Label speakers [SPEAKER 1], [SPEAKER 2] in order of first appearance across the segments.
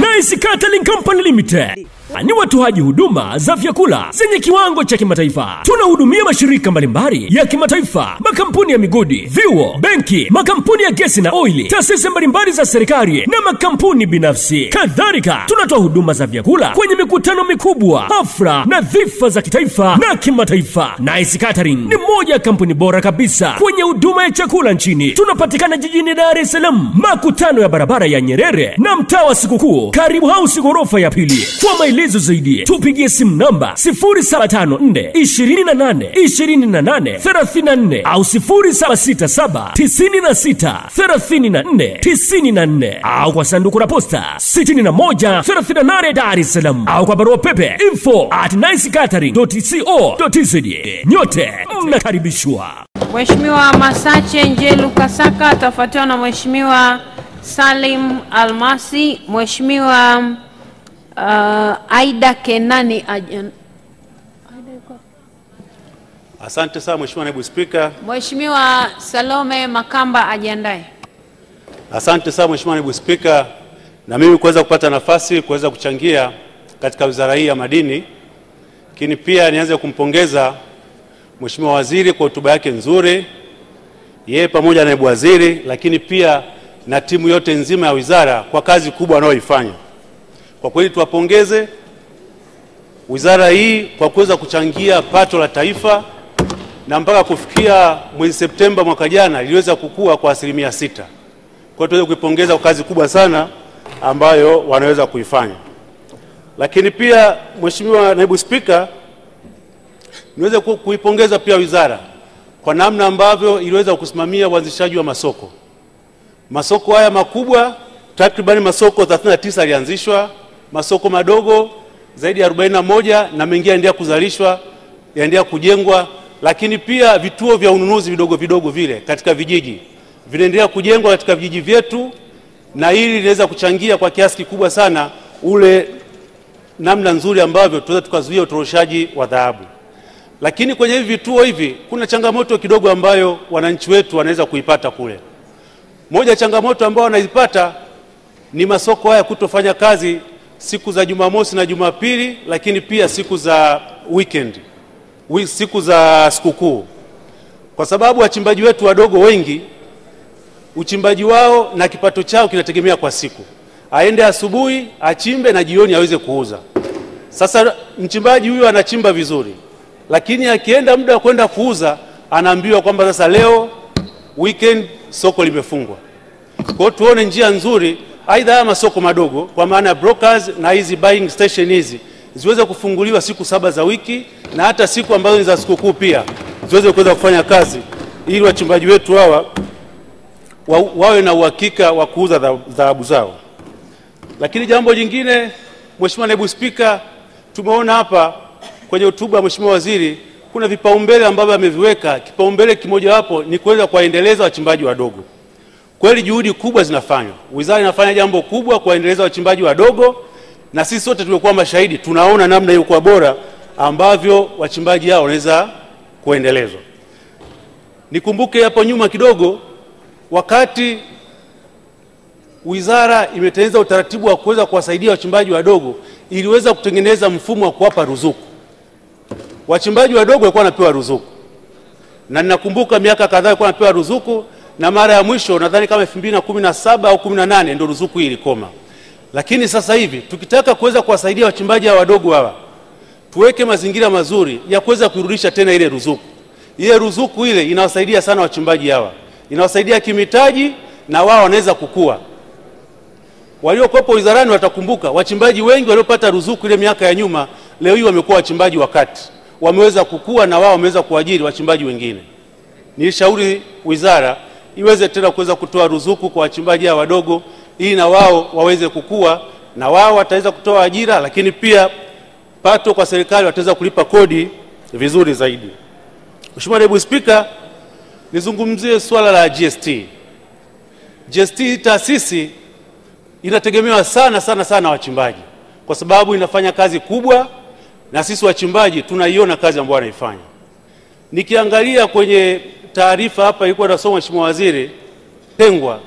[SPEAKER 1] Nice Catering Company Limited ni watoaji huduma za vyakula zenye kiwango cha kimataifa. Tunahudumia mashirika mbalimbali ya kimataifa, makampuni ya migodi, vyuo, benki, makampuni ya gesi na oili, taasisi mbalimbali za serikali na makampuni binafsi. Kadhalika, tunatoa huduma za vyakula kwenye mikutano mikubwa, hafla na dhifa za kitaifa na kimataifa. Nice Catering ni moja ya kampuni bora kabisa kwenye huduma ya chakula nchini. Tunapatikana jijini Dar es Salaam, makutano ya barabara ya Nyerere na mtaa wa Sikukuu, karibu House ghorofa ya pili. Kwa maelezo zaidi tupigie simu namba 0754 28 28 34 au 0767 96 34 94 au kwa sanduku la posta 61 38 Dar es Salaam au kwa barua pepe info at nicecatering.co.tz. Nyote mnakaribishwa.
[SPEAKER 2] Mheshimiwa Masache Njelu Kasaka atafuatiwa na Mheshimiwa Salim Almasi, Mheshimiwa uh, Aida Kenani Ajan,
[SPEAKER 3] Asante sana Mheshimiwa Naibu Spika.
[SPEAKER 2] Mheshimiwa Salome Makamba ajiandae.
[SPEAKER 3] Asante sana Mheshimiwa Naibu Spika, na mimi kuweza kupata nafasi kuweza kuchangia katika wizara hii ya madini, lakini pia nianze kumpongeza Mheshimiwa Waziri kwa hotuba yake nzuri, yeye pamoja na naibu waziri, lakini pia na timu yote nzima ya wizara kwa kazi kubwa wanayoifanya. Kwa kweli tuwapongeze wizara hii kwa kuweza kuchangia pato la taifa na mpaka kufikia mwezi Septemba mwaka jana iliweza kukua kwa asilimia sita. Kwa hiyo tuweze kuipongeza kwa kazi kubwa sana ambayo wanaweza kuifanya. Lakini pia Mheshimiwa Naibu Spika, niweze kuipongeza pia wizara kwa namna ambavyo iliweza kusimamia uanzishaji wa masoko. Masoko haya makubwa takribani masoko 39 yalianzishwa, masoko madogo zaidi ya 41 na mengi yanaendelea kuzalishwa, yaendelea kujengwa, lakini pia vituo vya ununuzi vidogo vidogo vile katika vijiji vinaendelea kujengwa katika vijiji vyetu, na hili linaweza kuchangia kwa kiasi kikubwa sana ule namna nzuri ambavyo tunaweza tukazuia utoroshaji wa dhahabu. Lakini kwenye hivi vituo hivi kuna changamoto kidogo ambayo wananchi wetu wanaweza kuipata kule. Moja changamoto ambayo wanaipata ni masoko haya kutofanya kazi siku za Jumamosi na Jumapili, lakini pia siku za weekend, siku za sikukuu, kwa sababu wachimbaji wetu wadogo wengi uchimbaji wao na kipato chao kinategemea kwa siku, aende asubuhi achimbe na jioni aweze kuuza. Sasa mchimbaji huyu anachimba vizuri, lakini akienda muda wa kwenda kuuza anaambiwa kwamba sasa leo weekend soko limefungwa. Kwa hiyo tuone njia nzuri, aidha haya masoko madogo kwa maana ya brokers na hizi buying station hizi ziweze kufunguliwa siku saba za wiki na hata siku ambazo ni za sikukuu pia ziweze kuweza kufanya kazi ili wachimbaji wetu hawa wa, wawe na uhakika wa kuuza dha- dhahabu zao. Lakini jambo jingine, Mheshimiwa Naibu Spika, tumeona hapa kwenye hotuba ya Mheshimiwa Waziri kuna vipaumbele ambavyo ameviweka. Kipaumbele kimojawapo ni kuweza kuwaendeleza wachimbaji wadogo. Kweli juhudi kubwa zinafanywa, wizara inafanya jambo kubwa kuwaendeleza wachimbaji wadogo, na sisi sote tumekuwa mashahidi, tunaona namna hiyo kwa bora ambavyo wachimbaji hao wanaweza kuendelezwa. Nikumbuke hapo nyuma kidogo, wakati wizara imetengeneza utaratibu wa kuweza kuwasaidia wachimbaji wadogo, iliweza kutengeneza mfumo wa kuwapa ruzuku. Wachimbaji wadogo walikuwa wanapewa ruzuku, na ninakumbuka miaka kadhaa walikuwa wanapewa ruzuku, na mara ya mwisho nadhani kama 2017 au 18 ndio ruzuku hii ilikoma. Lakini sasa hivi tukitaka kuweza kuwasaidia wachimbaji hawa wadogo hawa, tuweke mazingira mazuri ya kuweza kuirudisha tena ile ruzuku. Ile ruzuku ile inawasaidia sana wachimbaji hawa, inawasaidia kimitaji na wao wanaweza kukua. Waliokuwepo wizarani watakumbuka wachimbaji wengi waliopata ruzuku ile miaka ya nyuma, leo hii wamekuwa wachimbaji wa kati, wameweza kukua na wao wameweza kuajiri wachimbaji wengine. Nilishauri wizara iweze tena kuweza kutoa ruzuku kwa wachimbaji hawa wadogo, ili na wao waweze kukua, na wao wataweza kutoa ajira, lakini pia pato kwa serikali wataweza kulipa kodi vizuri zaidi. Mheshimiwa Naibu Spika, nizungumzie swala la GST. GST taasisi inategemewa sana sana sana wachimbaji, kwa sababu inafanya kazi kubwa, na sisi wachimbaji tunaiona kazi ambayo wanaifanya. Nikiangalia kwenye taarifa hapa ilikuwa nasoma Mheshimiwa Waziri tengwa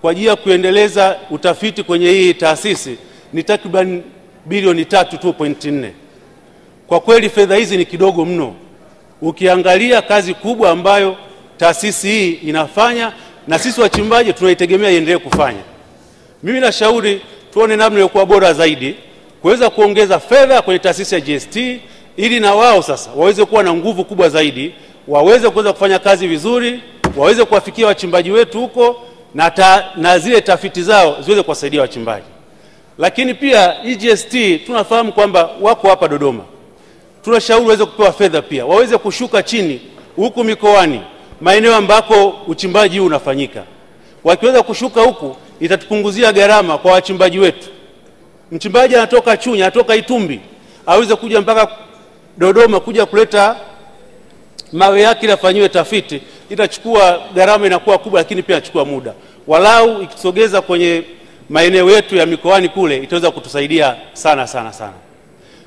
[SPEAKER 3] kwa ajili ya kuendeleza utafiti kwenye hii taasisi ni takriban bilioni tatu tu point nne. Kwa kweli fedha hizi ni kidogo mno ukiangalia kazi kubwa ambayo taasisi hii inafanya na sisi wachimbaji tunaitegemea iendelee kufanya. Mimi nashauri tuone namna iliyokuwa bora zaidi kuweza kuongeza fedha kwenye taasisi ya GST ili na wao sasa waweze kuwa na nguvu kubwa zaidi, waweze kuweza kufanya kazi vizuri, waweze kuwafikia wachimbaji wetu huko na, ta, na zile tafiti zao ziweze kuwasaidia wachimbaji. Lakini pia EGST GST tunafahamu kwamba wako hapa Dodoma, tunashauri waweze kupewa fedha pia, waweze kushuka chini huku mikoani, maeneo ambako uchimbaji huu unafanyika. Wakiweza kushuka huku, itatupunguzia gharama kwa wachimbaji wetu. Mchimbaji anatoka Chunya, anatoka Itumbi, aweze kuja mpaka Dodoma kuja kuleta mawe yake yafanywe tafiti, itachukua gharama, inakuwa kubwa, lakini pia inachukua muda. Walau ikisogeza kwenye maeneo yetu ya mikoani kule, itaweza kutusaidia sana sana sana.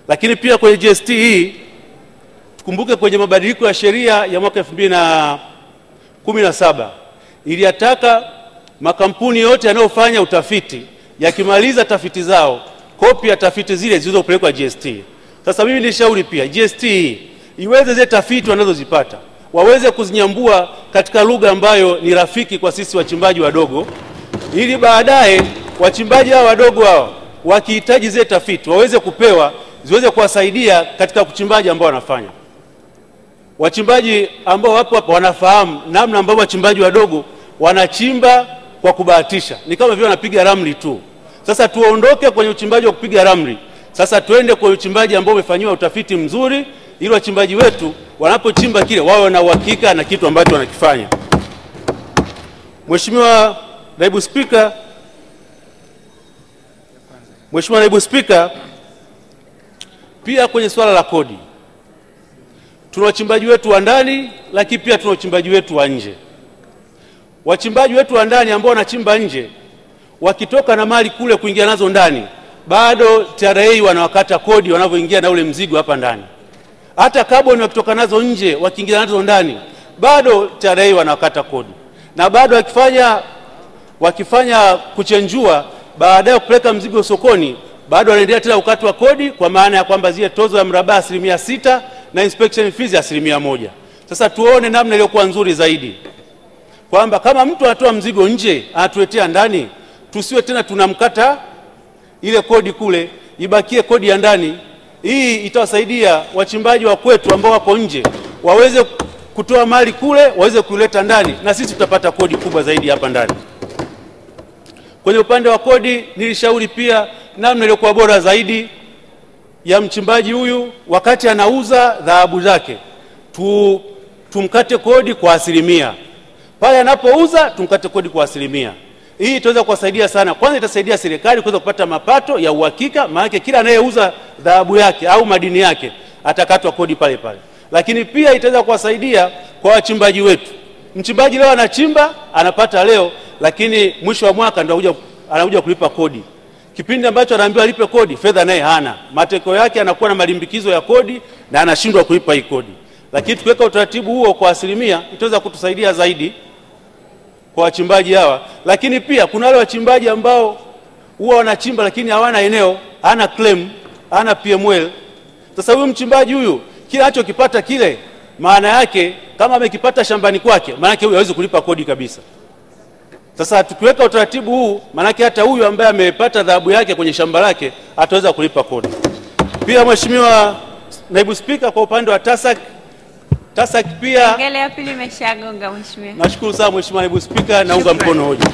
[SPEAKER 3] Lakini pia kwenye GST hii tukumbuke, kwenye mabadiliko ya sheria ya mwaka elfu mbili na kumi na saba iliyataka makampuni yote yanayofanya utafiti yakimaliza tafiti zao, kopi ya tafiti zile zilizopelekwa GST. Sasa mimi nishauri pia GST hii iweze zile tafiti wanazozipata waweze kuzinyambua katika lugha ambayo ni rafiki kwa sisi wachimbaji wadogo, ili baadaye wachimbaji hao wadogo hao wakihitaji zile tafiti waweze kupewa ziweze kuwasaidia katika uchimbaji ambao wanafanya. Wachimbaji ambao wapo hapa wanafahamu namna ambavyo wachimbaji wadogo wanachimba kwa kubahatisha, ni kama vile wanapiga ramli tu. Sasa tuondoke kwenye uchimbaji wa kupiga ramli, sasa tuende kwenye uchimbaji ambao umefanyiwa utafiti mzuri, ili wachimbaji wetu wanapochimba kile wawe na uhakika na kitu ambacho wanakifanya. Mheshimiwa Naibu Spika, Mheshimiwa Naibu Spika, pia kwenye swala la kodi tuna wachimbaji wetu wa ndani, lakini pia tuna wachimbaji wetu wa nje. Wachimbaji wetu wa ndani ambao wanachimba nje, wakitoka na mali kule kuingia nazo ndani, bado TRA wanawakata kodi wanavyoingia na ule mzigo hapa ndani. Hata kaboni wakitoka nazo nje, wakiingiza nazo ndani, bado TRA wanakata kodi, na bado wakifanya wakifanya kuchenjua, baadaye kupeleka mzigo sokoni, bado wanaendelea tena kukatwa kodi, kwa maana ya kwamba zile tozo ya mrabaa asilimia sita na inspection fees ya asilimia moja. Sasa tuone namna iliyokuwa nzuri zaidi kwamba kama mtu anatoa mzigo nje anatuletea ndani, tusiwe tena tunamkata ile kodi kule, ibakie kodi ya ndani. Hii itawasaidia wachimbaji wa kwetu ambao wako nje waweze kutoa mali kule, waweze kuileta ndani, na sisi tutapata kodi kubwa zaidi hapa ndani. Kwenye upande wa kodi, nilishauri pia namna iliyokuwa bora zaidi ya mchimbaji huyu wakati anauza dhahabu zake tu, tumkate kodi kwa asilimia pale anapouza tumkate kodi kwa asilimia. Hii itaweza kuwasaidia sana. Kwanza itasaidia serikali kuweza kupata mapato ya uhakika, maanake kila anayeuza dhahabu yake au madini yake atakatwa kodi pale pale. Lakini pia itaweza kuwasaidia kwa wachimbaji wetu. Mchimbaji leo anachimba anapata leo, lakini mwisho wa mwaka ndio anakuja kulipa kodi. Kipindi ambacho anaambiwa alipe kodi, fedha naye hana, matokeo yake anakuwa na malimbikizo ya kodi na anashindwa kulipa hii kodi. Lakini tukiweka utaratibu huo kwa asilimia, itaweza kutusaidia zaidi kwa wachimbaji hawa. Lakini pia kuna wale wachimbaji ambao huwa wanachimba lakini hawana eneo, hana claim, hana PML. Sasa huyu mchimbaji huyu kile anachokipata kile, maana yake kama amekipata shambani kwake, maana yake huyu hawezi kulipa kodi kabisa. Sasa tukiweka utaratibu huu, maanake hata huyu ambaye amepata dhahabu yake kwenye shamba lake ataweza kulipa kodi. Pia Mheshimiwa Naibu Spika, kwa upande wa TASAC, TASAC pia
[SPEAKER 2] Ngele ya pili imeshagonga mheshimiwa.
[SPEAKER 3] nashukuru sana Mheshimiwa Naibu Spika, naunga mkono hoja.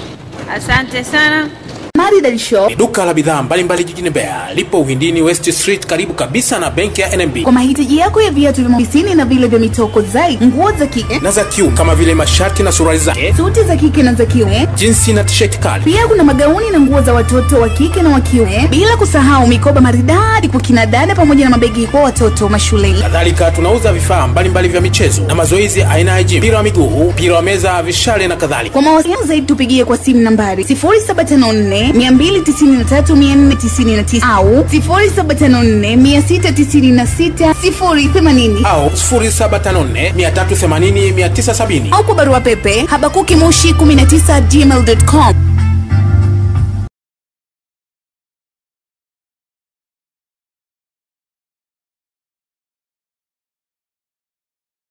[SPEAKER 2] Asante sana.
[SPEAKER 4] Maridadi Shop
[SPEAKER 5] ni duka la bidhaa mbalimbali jijini Mbeya, lipo Uhindini West Street, karibu kabisa na benki ya NMB
[SPEAKER 4] kwa mahitaji yako ya viatu vya ofisini na vile vya mitoko zaidi, nguo za kike,
[SPEAKER 5] na za kiume kama vile mashati na suruali zake,
[SPEAKER 4] suti za kike na za kiume.
[SPEAKER 5] jinsi na tisheti kali.
[SPEAKER 4] Pia kuna magauni na nguo za watoto wa kike na wa kiume, bila kusahau mikoba maridadi kwa kina dada pamoja na mabegi kwa watoto mashuleni.
[SPEAKER 5] Kadhalika tunauza vifaa mbalimbali vya michezo na mazoezi aina ya gym, mpira wa miguu, mpira wa meza, vishale na kadhalika.
[SPEAKER 4] Kwa mawasiliano zaidi tupigie kwa simu nambari 0754 293 au 0754 696 080
[SPEAKER 5] au 0754 380 970
[SPEAKER 4] au kwa barua pepe habakukimushi 19 gmail.com